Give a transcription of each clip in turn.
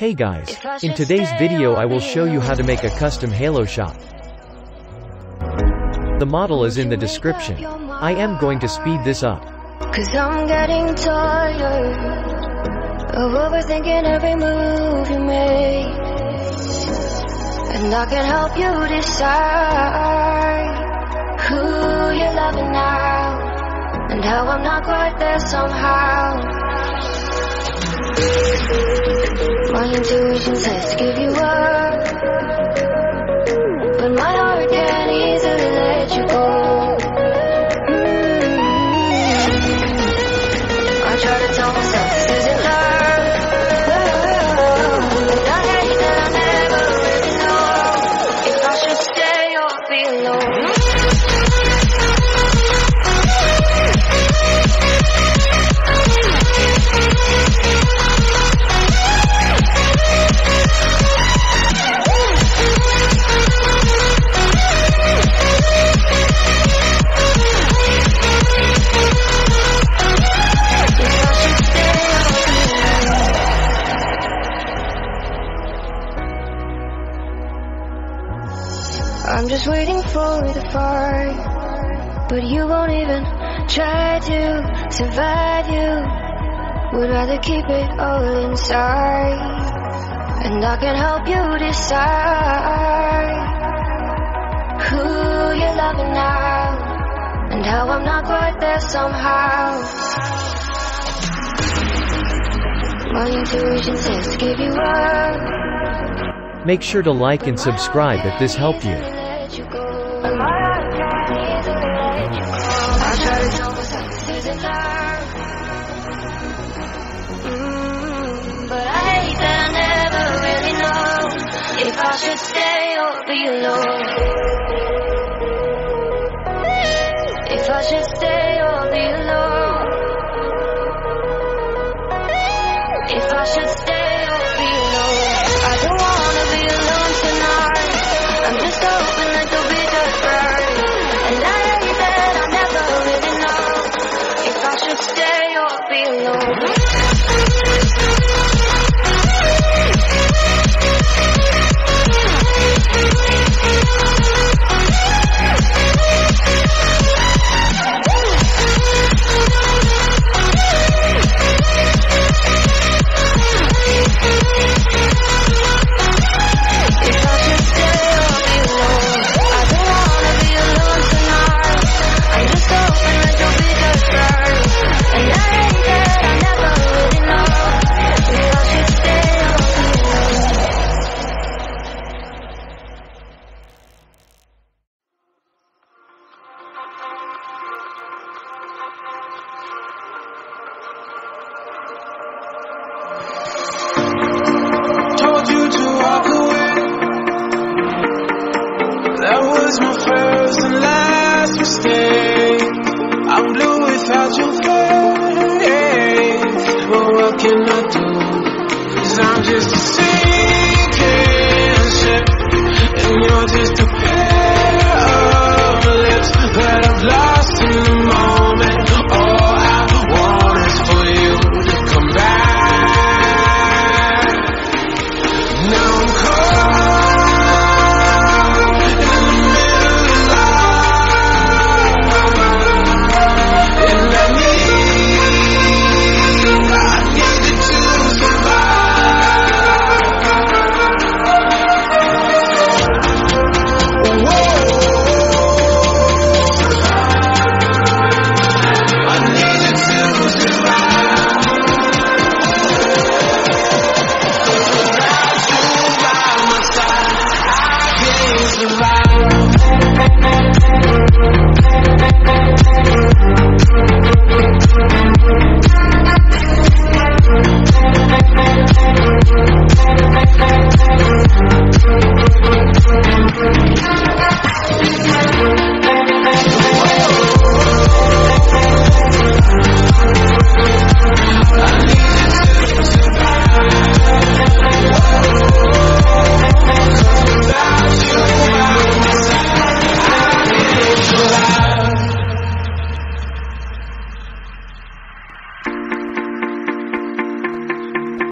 Hey guys, in today's video I will show you how to make a custom Halo shop. The model is in the description. I am going to speed this up. Cause I'm getting tired of overthinking every move you make. And I can help you decide who you're loving now and how I'm not quite there somehow. My intuition says to give you up, I'm just waiting for the fight, but you won't even try to survive. You would rather keep it all inside, and I can help you decide who you're loving now, and how I'm not quite there somehow. Make sure to like and subscribe if this helped you. Mm, if I should stay or be alone without your face. But what can I do? Cause I'm just a sinking ship. And you're just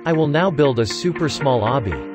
I will now build a super small obby.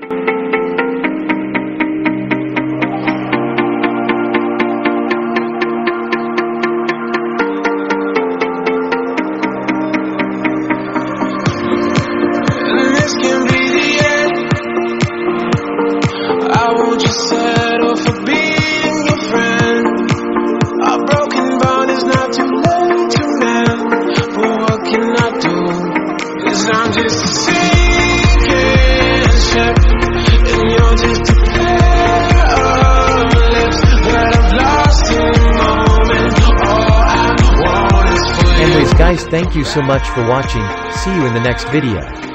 Guys thank you so much for watching, see you in the next video.